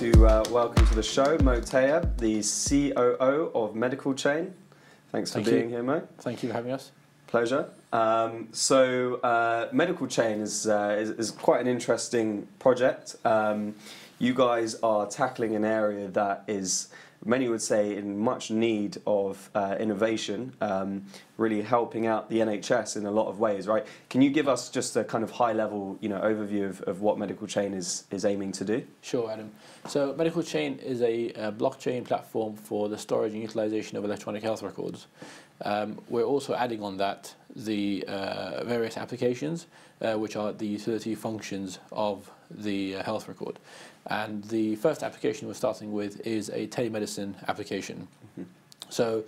to uh, welcome to the show Mo Tayeb, the COO of Medical Chain. Thanks for Thank being you. here, Mo. Thank you for having us. Pleasure. Um, so, uh, Medical Chain is, uh, is, is quite an interesting project. Um, you guys are tackling an area that is, many would say, in much need of uh, innovation, um, really helping out the NHS in a lot of ways, right? Can you give us just a kind of high level you know, overview of, of what Medical Chain is, is aiming to do? Sure, Adam. So Medical Chain is a, uh blockchain platform for the storage and utilization of electronic health records. Um, we're also adding on that the uh, various applications, uh, which are the utility functions of the uh, health record. And the first application we're starting with is a telemedicine application. So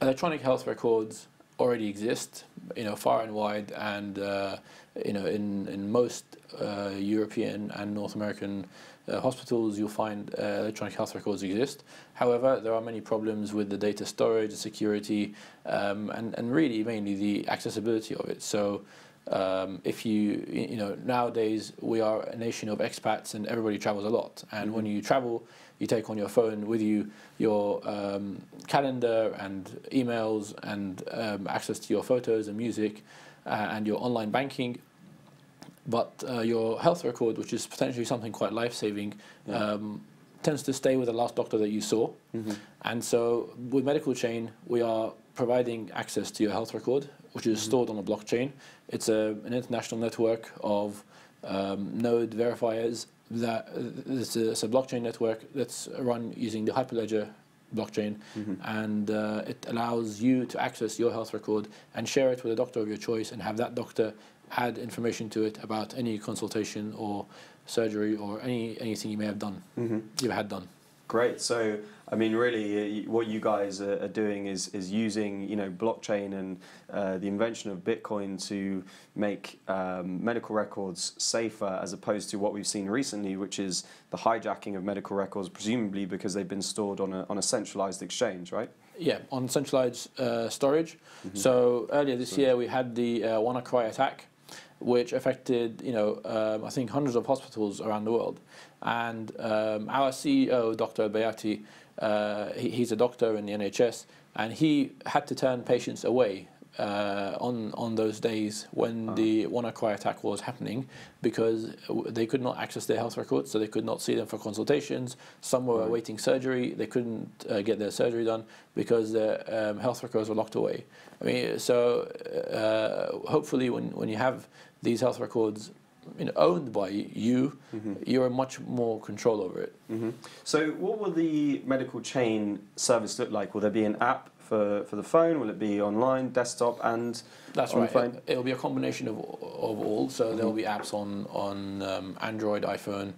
electronic health records already exist, you know, far and wide, and uh, you know, in in most uh, European and North American uh, hospitals, you'll find uh, electronic health records exist. However, there are many problems with the data storage, the security, um, and and really mainly the accessibility of it. So. Um, if you you know nowadays we are a nation of expats and everybody travels a lot. And when you travel you take on your phone with you your um, calendar and emails and um, access to your photos and music uh, and your online banking. But uh, your health record which is potentially something quite life-saving Yeah. um, tends to stay with the last doctor that you saw. And so with medical chain we are providing access to your health record which is stored on a blockchain. It's a, an international network of um, node verifiers that it's a, it's a blockchain network that's run using the Hyperledger blockchain, and uh, it allows you to access your health record and share it with a doctor of your choice, and have that doctor add information to it about any consultation or surgery or any anything you may have done, you've had done. Great. So, I mean, really, uh, what you guys are, doing is is using you know blockchain and uh, the invention of Bitcoin to make um, medical records safer, as opposed to what we've seen recently, which is the hijacking of medical records, presumably because they've been stored on a on a centralized exchange, right? Yeah, on centralized uh, storage. So earlier this year we had the uh, WannaCry attack, which affected you know um, I think hundreds of hospitals around the world, and um, our CEO Dr. Bayati, uh, he, he's a doctor in the NHS, and he had to turn patients away. Uh, on on those days when the WannaCry attack was happening, because they could not access their health records, so they could not see them for consultations. Some were awaiting surgery; they couldn't uh, get their surgery done because their um, health records were locked away. I mean, so uh, hopefully, when when you have these health records, you know, owned by you, you're in much more control over it. hmm So, what will the medical chain service look like? Will there be an app for, for the phone? Will it be online, desktop, and That's on right. phone? It, will be a combination of of all. So there will be apps on on um, Android, iPhone,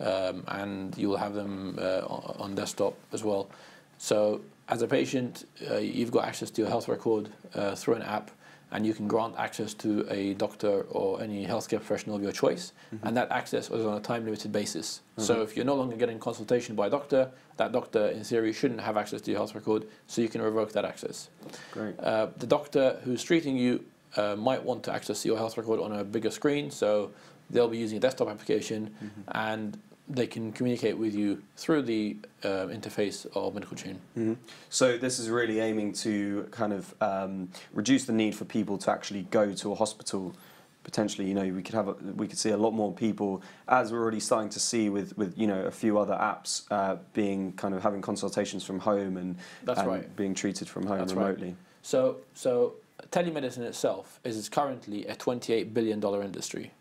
um, and you will have them uh, on on desktop as well. So as a patient, uh, you've got access to your health record uh, through an app, and you can grant access to a doctor or any healthcare professional of your choice, and that access is on a time limited basis. So if you're no longer getting consultation by a doctor, that doctor in theory shouldn't have access to your health record, so you can revoke that access. Great. Uh, the doctor who's treating you uh, might want to access your health record on a bigger screen, so they'll be using a desktop application and they can communicate with you through the uh, interface of Medical Chain. Mhm. So this is really aiming to kind of um, reduce the need for people to actually go to a hospital. Potentially, you know, we could have a, we could see a lot more people, as we're already starting to see with, with you know a few other apps uh, being kind of having consultations from home and, That's and right. being treated from home That's right. remotely. So, so telemedicine itself is currently a $28 billion industry,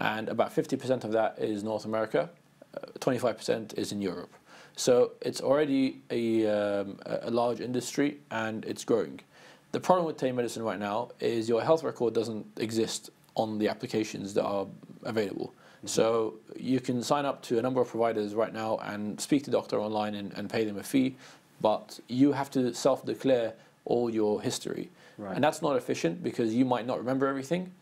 and about 50% of that is North America, 25% is in Europe. So it's already a, um, a large industry and it's growing. The problem with telemedicine right now is your health record doesn't exist on the applications that are available. So you can sign up to a number of providers right now and speak to the doctor online and, and pay them a fee, but you have to self-declare all your history. Right. And that's not efficient because you might not remember everything,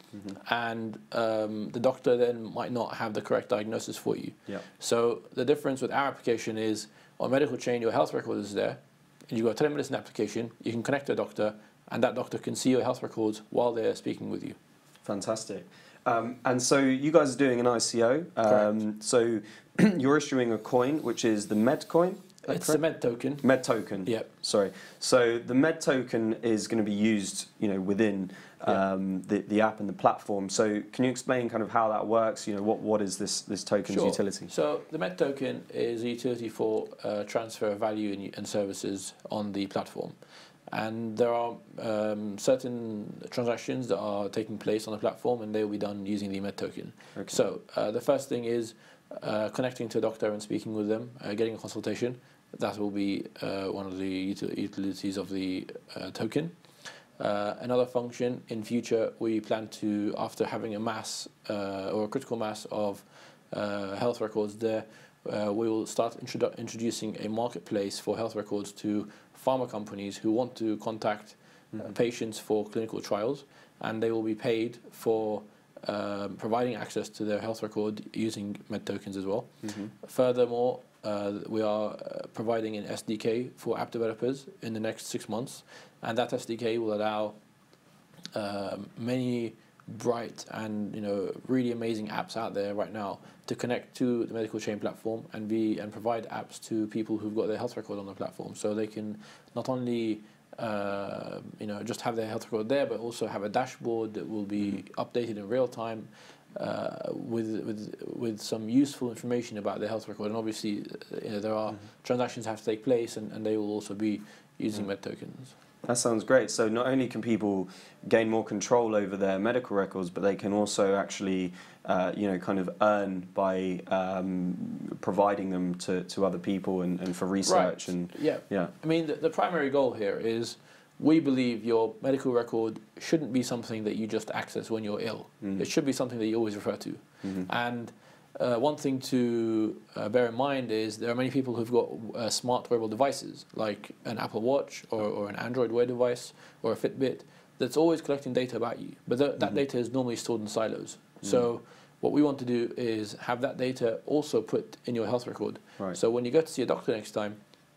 and um, the doctor then might not have the correct diagnosis for you. Yeah. So the difference with our application is on medical chain, your health record is there, and you've got a telemedicine application. You can connect to a doctor, and that doctor can see your health records while they're speaking with you. Fantastic. Um, and so you guys are doing an ICO. Um, so you're issuing a coin, which is the Med coin. It's a Med token. Med token. Yep. Sorry. So the Med token is going to be used, you know, within um, the, the app and the platform. So can you explain kind of how that works? You know, what, what is this this token's Sure. utility? So the Med token is a utility for uh, transfer of value and, and services on the platform. And there are um, certain transactions that are taking place on the platform, and they will be done using the Med token. Okay. So uh, the first thing is uh, connecting to a doctor and speaking with them, uh, getting a consultation. That will be uh, one of the util- utilities of the uh, token. Uh, another function in future, we plan to, after having a mass uh, or a critical mass of uh, health records there, uh, we will start introdu- introducing a marketplace for health records to pharma companies who want to contact uh, patients for clinical trials, and they will be paid for um, providing access to their health record using Med tokens as well. Mhm. Furthermore, uh, we are uh, providing an SDK for app developers in the next six months, and that SDK will allow um, many bright and you know really amazing apps out there right now to connect to the medical chain platform and be and provide apps to people who've got their health record on the platform, so they can not only uh, you know just have their health record there, but also have a dashboard that will be updated in real time uh, with with with some useful information about their health record. And obviously, you know, there are transactions have to take place, and, and they will also be using Mm. med tokens. That sounds great. So not only can people gain more control over their medical records, but they can also actually, uh, you know, kind of earn by um, providing them to, to other people and, and for research and Yeah, yeah. I mean, the, the primary goal here is we believe your medical record shouldn't be something that you just access when you're ill. Mm. It should be something that you always refer to. Mhm. And uh, one thing to uh, bear in mind is there are many people who've got uh, smart wearable devices, like an Apple Watch or, or an Android Wear device or a Fitbit, that's always collecting data about you. But th- that Mhm. data is normally stored in silos. Mm. So what we want to do is have that data also put in your health record. Right. So when you go to see a doctor next time,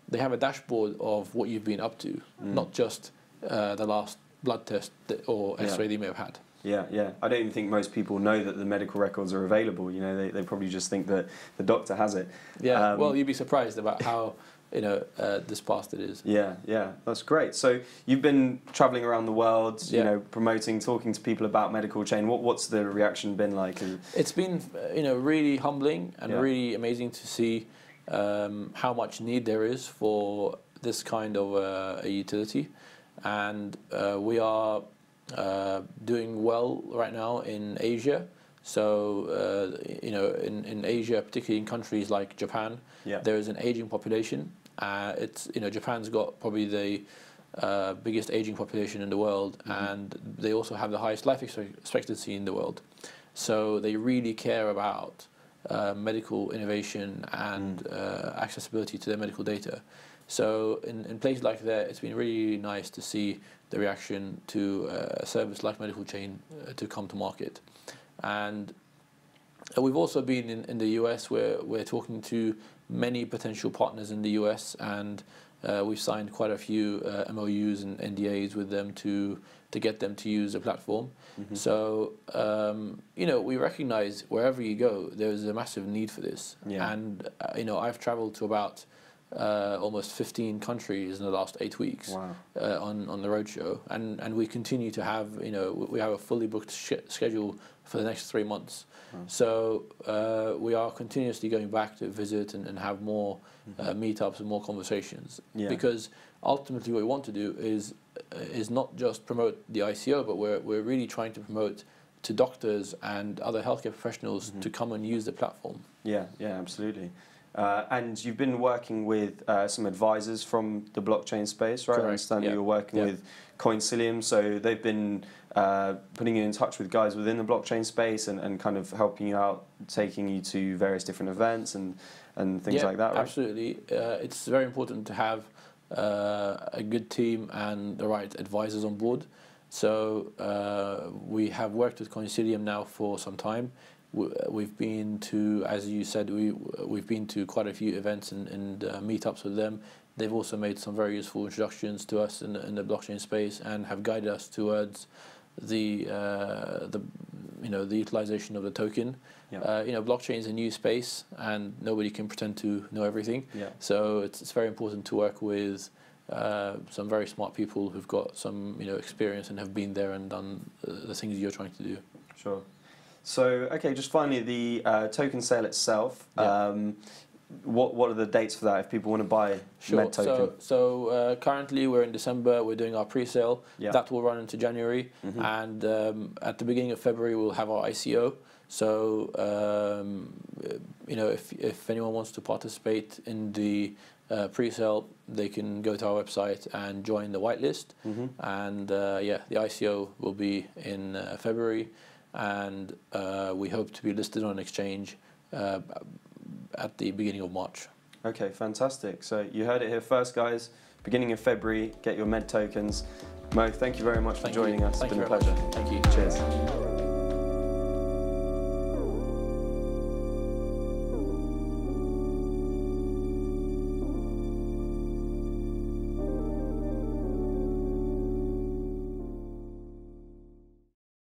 they have a dashboard of what you've been up to, Mm. not just uh, the last blood test or Yeah. X-ray they may have had. Yeah, yeah. I don't even think most people know that the medical records are available. You know, they, they probably just think that the doctor has it. Yeah. Um, well, you'd be surprised about how you know uh, dispersed it is. Yeah, yeah, that's great. So you've been traveling around the world, you know, promoting, talking to people about medical chain. What what's the reaction been like? And, It's been uh, you know really humbling and Yeah. really amazing to see um, how much need there is for this kind of uh, a utility, and uh, we are uh, doing well right now in Asia. So uh, you know in, in Asia, particularly in countries like Japan, yeah, there is an aging population. Uh, it's you know Japan's got probably the uh, biggest aging population in the world, Mhm. and they also have the highest life expectancy in the world. So they really care about uh, medical innovation and uh, accessibility to their medical data. So in, in places like that, it's been really nice to see the reaction to uh, a service like Medical Chain uh, to come to market. And we've also been in, in the US where we're talking to many potential partners in the US and uh, we've signed quite a few uh, MOUs and NDAs with them to to get them to use the platform. Mhm. So um, you know we recognize wherever you go there is a massive need for this. Yeah. And uh, you know I've traveled to about uh, almost 15 countries in the last eight weeks wow, uh, on on the roadshow, and and we continue to have you know we- have a fully booked sh- schedule for the next three months. Wow. So uh, we are continuously going back to visit and, and have more uh, meetups and more conversations Mm-hmm. Yeah. because ultimately what we want to do is is not just promote the ICO, but we're we're really trying to promote to doctors and other healthcare professionals Mhm. to come and use the platform. yeah, yeah, absolutely. Uh, and you've been working with uh, some advisors from the blockchain space, right? I understand yeah. you're working Yeah. with Coinsilium, so they've been uh, putting you in touch with guys within the blockchain space and, and kind of helping you out, taking you to various different events and, and things yeah, like that, right? Absolutely, uh, it's very important to have uh, a good team and the right advisors on board. So uh, we have worked with Coinsilium now for some time. We- We've been to, as you said, we we've been to quite a few events and, and uh, meetups with them. They've also made some very useful introductions to us in the, in the blockchain space and have guided us towards the uh, the you know the utilization of the token. Yeah. Uh, you know, blockchain is a new space, and nobody can pretend to know everything. Yeah. So it's, it's very important to work with uh, some very smart people who've got some you know experience and have been there and done the things you're trying to do. Sure. So, okay, just finally, the uh, token sale itself. Yeah. Um, what what are the dates for that if people want to buy Sure. Med token? So, so uh, currently we're in December. We're doing our pre-sale. Yeah. That will run into January, Mhm. and um, at the beginning of February we'll have our ICO. So, um, you know, if if anyone wants to participate in the uh, pre-sale, they can go to our website and join the whitelist. Mhm. And uh, yeah, the ICO will be in uh, February, and uh, we hope to be listed on an exchange uh, at the beginning of March. Okay, fantastic. So you heard it here first, guys. Beginning of February, get your Med tokens. Mo, thank you very much for Thank joining you. us. Thank it's been a pleasure. much. Thank you. Cheers.